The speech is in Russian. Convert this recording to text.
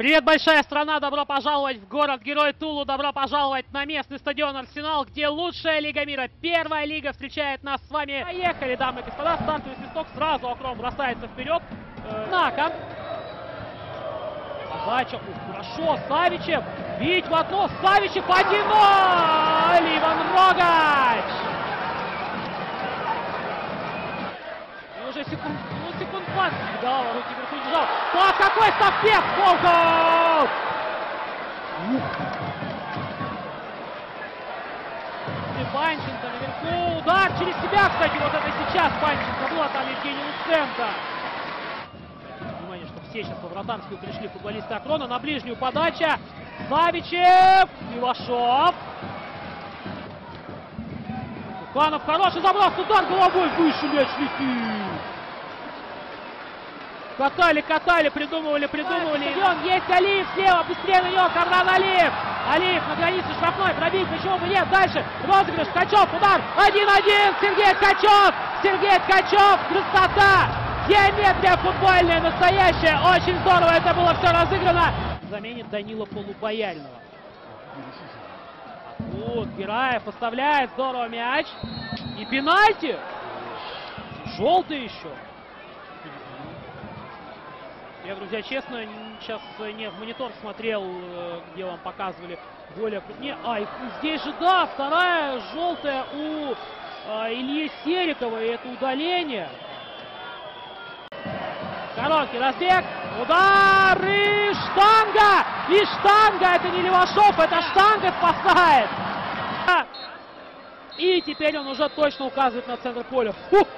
Привет, большая страна! Добро пожаловать в город-герой Тулу! Добро пожаловать на местный стадион Арсенал, где лучшая Лига мира, первая лига встречает нас с вами. Поехали, дамы и господа! Стартовый свисток сразу окром бросается вперед. Э, Нака. Ух, хорошо. Савичев. Бить в окно. Савичев 1-0! Иван Рогач! И уже секунд, ну, секунд 20. Голова держал. Пас какой совпет! Волков! И Панченко наверху. Удар через себя, кстати, вот это сейчас Панченко была, там Евгений Луценко. Внимание, что все сейчас по вратарскую пришли футболисты Акрона. На ближнюю подача. Савичев. Ивашов. Суханов хороший заброс. Удар головой выше мяч летит. Катали, катали, придумывали, придумывали. Стадион, есть Алиев слева, быстрее на него, Кардан Алиев. Алиев на границе штрафной, пробить, почему бы нет, дальше, розыгрыш, Ткачев, удар, 1-1, Сергей Ткачев, Сергей Ткачев, красота, геометрия футбольная, настоящая, очень здорово это было все разыграно. Заменит Данила Полубояльного. Вот, Гераев оставляет здорово мяч. И пенальти. Желтый еще. Я, друзья, честно, сейчас не в монитор смотрел, э, где вам показывали более крупнее. А, и здесь же, да, вторая желтая у э, Ильи Серикова, и это удаление. Короткий разбег, удар и штанга! И штанга, это не Левашов, это штанга спасает! И теперь он уже точно указывает на центр поля. Фух!